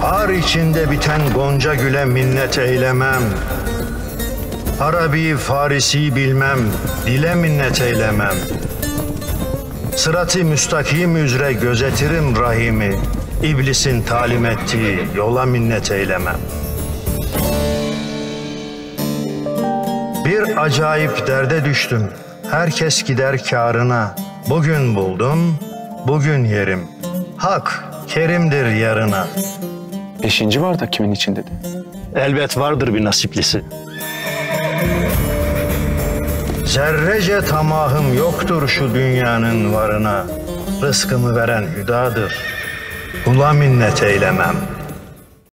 Har içinde biten gonca güle minnet eylemem. Arabi, Farisi bilmem, dile minnet eylemem. Sıratı müstakim üzere gözetirim rahimi. İblisin talim ettiği yola minnet eylemem. Bir acayip derde düştüm. Herkes gider kârına. Bugün buldum, bugün yerim. Hak kerimdir yarına. Beşinci bardak kimin için dedi? Elbet vardır bir nasiplisi. Zerrece tamahım yoktur şu dünyanın varına. Rızkımı veren hüdadır. Kula minnet eylemem.